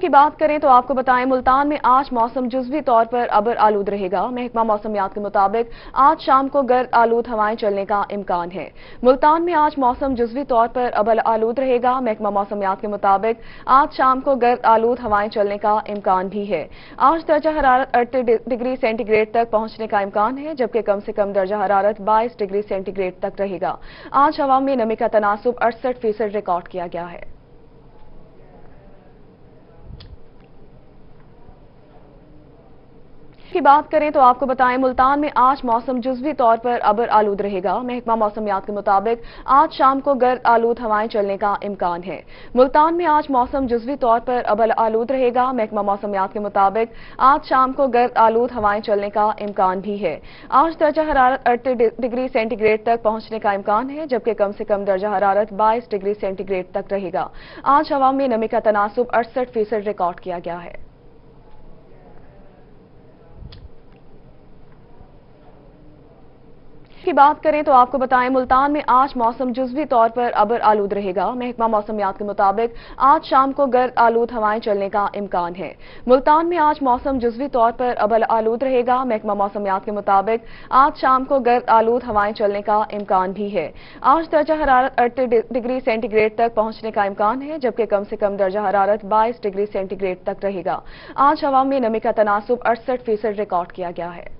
की बात करें तो आपको बताएँ, मुल्तान में आज मौसम जुजवी तौर पर अबर आलूद रहेगा। महकमा मौसमियात के मुताबिक आज शाम को गर्द आलूद हवाएँ चलने का इम्कान है। मुल्तान में आज मौसम जुजवी तौर पर अबर आलूद रहेगा। महकमा मौसमियात के मुताबिक आज शाम को गर्द आलूद हवाएँ चलने का इम्कान भी है। आज दर्जा हरारत अड़तीस डिग्री सेंटीग्रेड तक पहुँचने का इम्कान है, जबकि कम से कम दर्जा हरारत बाईस डिग्री सेंटीग्रेड तक रहेगा। आज हवा में नमी का तनासब अड़सठ फ़ीसद रिकॉर्ड किया गया है। की बात करें तो आपको बताएँ, मुल्तान में आज मौसम जुजवी तौर पर अबर आलूद रहेगा। महकमा मौसमियात के मुताबिक आज शाम को गर्द आलूद हवाएँ चलने का इम्कान है। मुल्तान में आज मौसम जुजवी तौर पर अबर आलूद रहेगा। महकमा मौसमियात के मुताबिक आज शाम को गर्द आलूद हवाएँ चलने का इम्कान भी है। आज दर्जा हरारत अड़तीस डिग्री सेंटीग्रेड तक पहुँचने का इम्कान है, जबकि कम से कम दर्जा हरारत बाईस डिग्री सेंटीग्रेड तक रहेगा। आज हवा में नमी का तनासब अड़सठ फ़ीसद रिकॉर्ड किया गया है। की बात करें तो आपको बताएँ, मुल्तान में आज मौसम जुजवी तौर पर अबर आलूद रहेगा। महकमा मौसमियात के मुताबिक आज शाम को गर्द आलूद हवाएँ चलने का इम्कान है। मुल्तान में आज मौसम जुजवी तौर पर अबर आलूद रहेगा। महकमा मौसमियात के मुताबिक आज शाम को गर्द आलूद हवाएँ चलने का इम्कान भी है। आज दर्जा हरारत अड़तीस डिग्री सेंटीग्रेड तक पहुँचने का इम्कान है, जबकि कम से कम दर्जा हरारत बाईस डिग्री सेंटीग्रेड तक रहेगा। आज हवा में नमी का तनासब अड़सठ फ़ीसद रिकॉर्ड किया गया है।